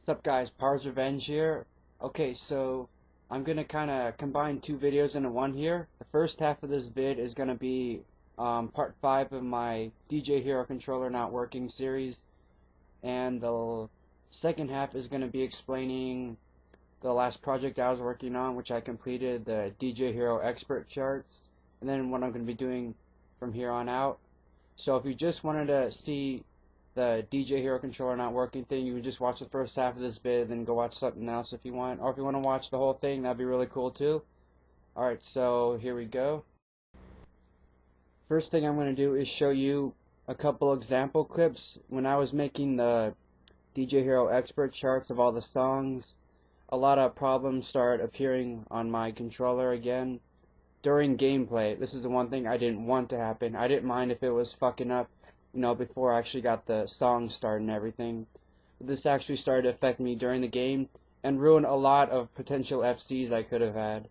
What's up guys, Parz Revenge here. Okay, so I'm gonna kinda combine two videos into one here. The first half of this vid is gonna be um, part 5 of my DJ Hero controller not working series. And the second half is gonna be explaining the last project I was working on, which I completed, the DJ Hero expert charts. And then what I'm gonna be doing from here on out. So if you just wanted to see the DJ Hero controller not working thing, you can just watch the first half of this vid, then go watch something else if you want. Or if you want to watch the whole thing, that'd be really cool too. Alright, so here we go. First thing I'm going to do is show you a couple example clips. When I was making the DJ Hero expert charts of all the songs, a lot of problems start appearing on my controller again. During gameplay, this is the one thing I didn't want to happen. I didn't mind if it was fucking up you know, before I actually got the song started and everything. This actually started to affect me during the game and ruin a lot of potential FCs I could have had.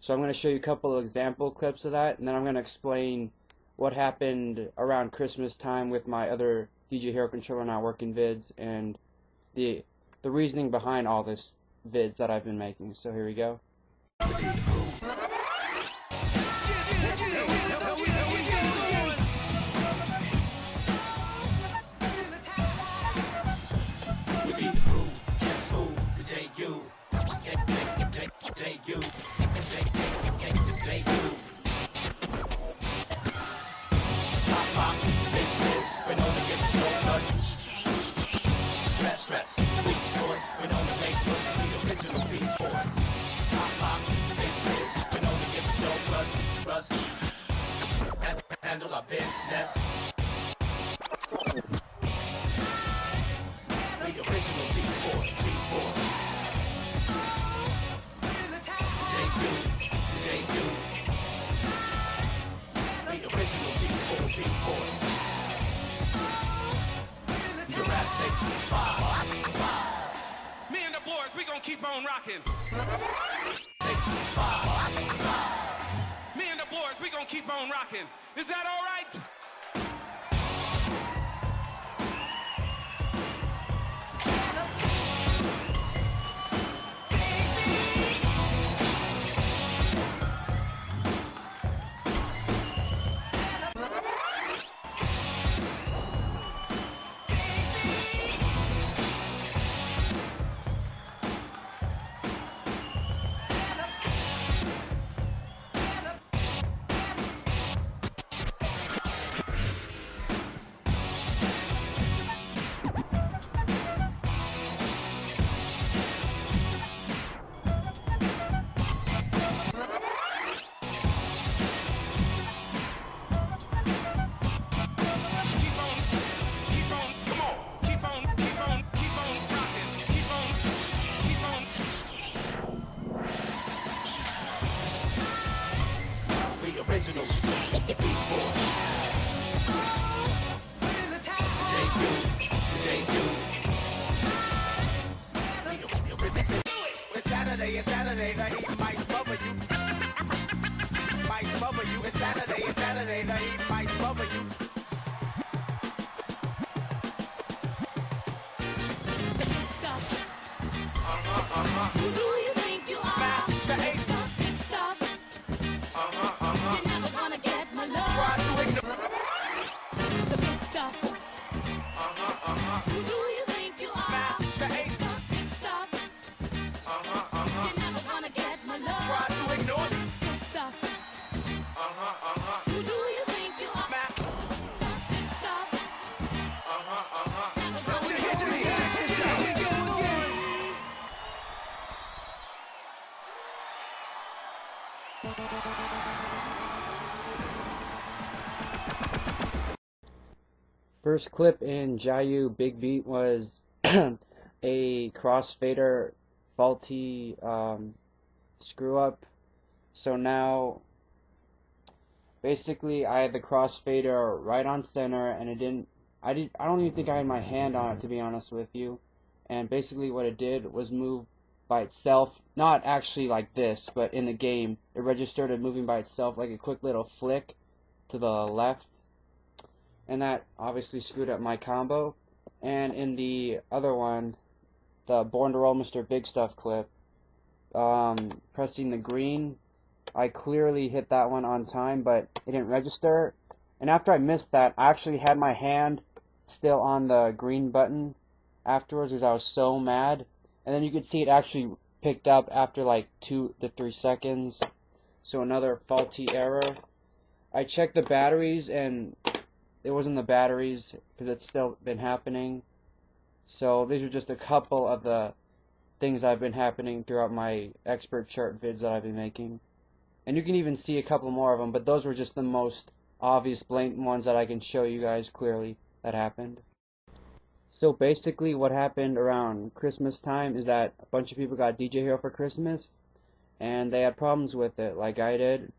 So I'm going to show you a couple of example clips of that, and then I'm going to explain what happened around Christmas time with my other DJ Hero controller not working vids and the the reasoning behind all this vids that I've been making. So here we go. Stress. We destroy the make plus the original beat boys. Pop pop, biz only give show. Handle our business. Me and the boys, we gonna keep on rocking. Is that all right? Uh-huh, First clip in Jayou Big Beat was a crossfader faulty um, screw up. So now, basically, I had the crossfader right on center, and it didn't. I did. I don't even think I had my hand on it to be honest with you. And basically, what it did was move by itself, not actually like this, but in the game, it registered it moving by itself like a quick little flick to the left. And that obviously screwed up my combo. And in the other one, the Born to Roll Mr. Big Stuff clip. Um, pressing the green, I clearly hit that one on time, but it didn't register. And after I missed that, I actually had my hand still on the green button afterwards because I was so mad. And then you could see it actually picked up after like two to three seconds. So another faulty error. I checked the batteries and it wasn't the batteries because it's still been happening. So these are just a couple of the things I've been happening throughout my expert chart vids that I've been making. And you can even see a couple more of them, but those were just the most obvious blatant ones that I can show you guys clearly that happened. So basically what happened around Christmas time is that a bunch of people got DJ Hero for Christmas and they had problems with it like I did.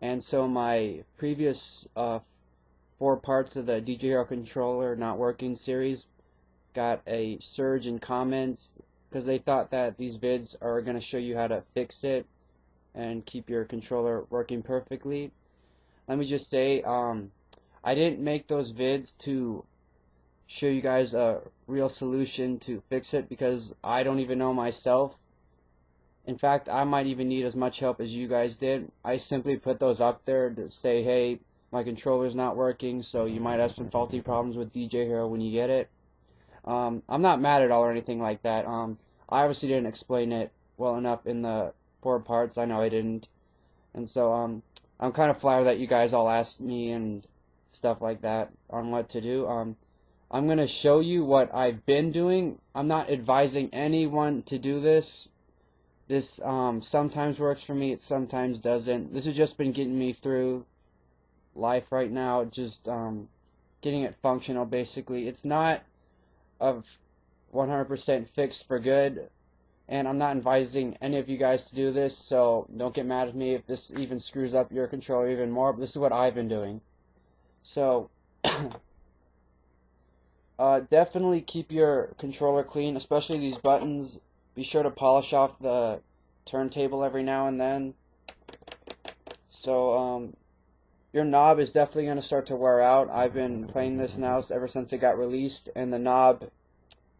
And so my previous uh, four parts of the DJ Hero controller not working series got a surge in comments because they thought that these vids are going to show you how to fix it and keep your controller working perfectly. Let me just say, um, I didn't make those vids to show you guys a real solution to fix it because I don't even know myself. In fact, I might even need as much help as you guys did. I simply put those up there to say, hey, my controller's not working, so you might have some faulty problems with DJ Hero when you get it. Um, I'm not mad at all or anything like that. Um, I obviously didn't explain it well enough in the four parts. I know I didn't. And so um, I'm kind of flattered that you guys all asked me and stuff like that on what to do. Um, I'm going to show you what I've been doing. I'm not advising anyone to do this. This um, sometimes works for me, it sometimes doesn't. This has just been getting me through life right now, just um, getting it functional basically. It's not of 100% fixed for good, and I'm not advising any of you guys to do this, so don't get mad at me if this even screws up your controller even more, but this is what I've been doing. So, uh, definitely keep your controller clean, especially these buttons. Be sure to polish off the turntable every now and then. So, um, your knob is definitely going to start to wear out. I've been playing this now ever since it got released, and the knob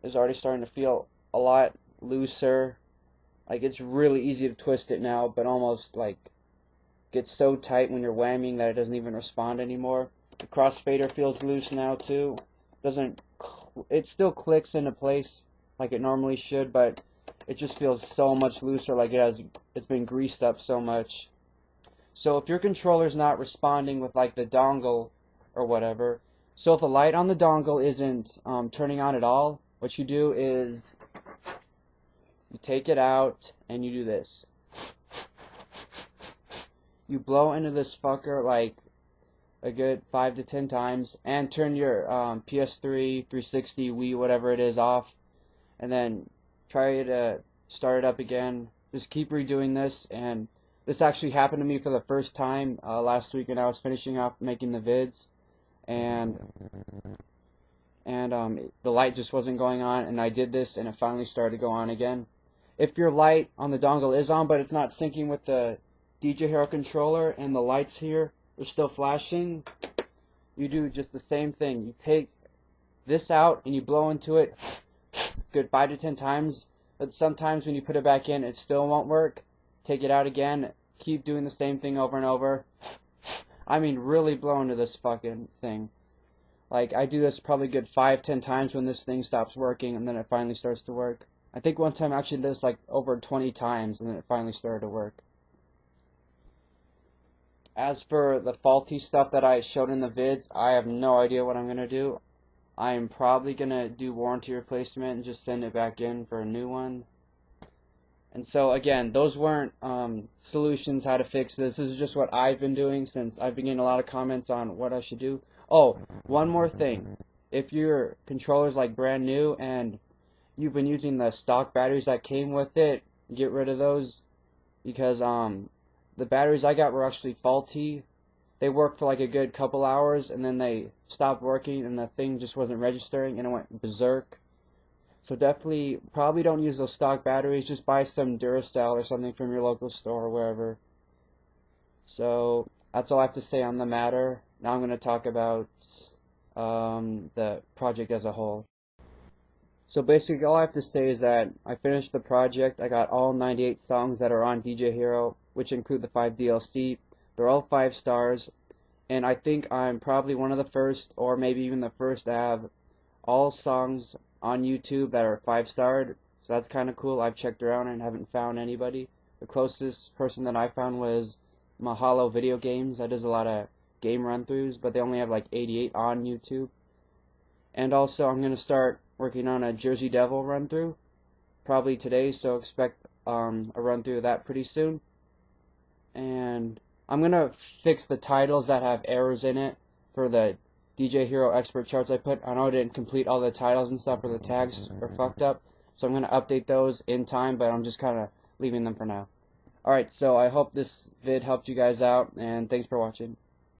is already starting to feel a lot looser. Like it's really easy to twist it now, but almost like gets so tight when you're whamming that it doesn't even respond anymore. The crossfader feels loose now too. Doesn't it still clicks into place like it normally should, but it just feels so much looser like it has it's been greased up so much. So if your controller's not responding with like the dongle or whatever, so if the light on the dongle isn't um, turning on at all, what you do is you take it out and you do this. You blow into this fucker like a good five to ten times and turn your um, PS3, 360, Wii, whatever it is off, and then try to start it up again. Just keep redoing this and this actually happened to me for the first time uh, last week when I was finishing off making the vids, and and um, the light just wasn't going on, and I did this, and it finally started to go on again. If your light on the dongle is on, but it's not syncing with the DJ Hero controller, and the lights here are still flashing, you do just the same thing. You take this out, and you blow into it good five to ten times, but sometimes when you put it back in, it still won't work take it out again, keep doing the same thing over and over. I mean, really blow into this fucking thing. Like, I do this probably good five, ten times when this thing stops working, and then it finally starts to work. I think one time I actually did this like over 20 times, and then it finally started to work. As for the faulty stuff that I showed in the vids, I have no idea what I'm going to do. I am probably going to do warranty replacement and just send it back in for a new one. And so again, those weren't um, solutions how to fix this. This is just what I've been doing since I've been getting a lot of comments on what I should do. Oh, one more thing. If your controller's like brand new and you've been using the stock batteries that came with it, get rid of those because um the batteries I got were actually faulty. They worked for like a good couple hours and then they stopped working and the thing just wasn't registering and it went berserk. So definitely, probably don't use those stock batteries. Just buy some Duracell or something from your local store or wherever. So that's all I have to say on the matter. Now I'm going to talk about um, the project as a whole. So basically, all I have to say is that I finished the project. I got all 98 songs that are on DJ Hero, which include the 5 DLC. They're all 5 stars, and I think I'm probably one of the first, or maybe even the first, to have all songs on YouTube that are 5 starred. So that's kind of cool. I've checked around and haven't found anybody. The closest person that I found was Mahalo Video Games. That does a lot of game run throughs, but they only have like 88 on YouTube. And also, I'm going to start working on a Jersey Devil run through probably today, so expect um, a run through of that pretty soon. And I'm going to fix the titles that have errors in it for the DJ Hero Expert charts I put. I know I didn't complete all the titles and stuff, or the tags are fucked up, so I'm going to update those in time, but I'm just kind of leaving them for now. Alright, so I hope this vid helped you guys out, and thanks for watching.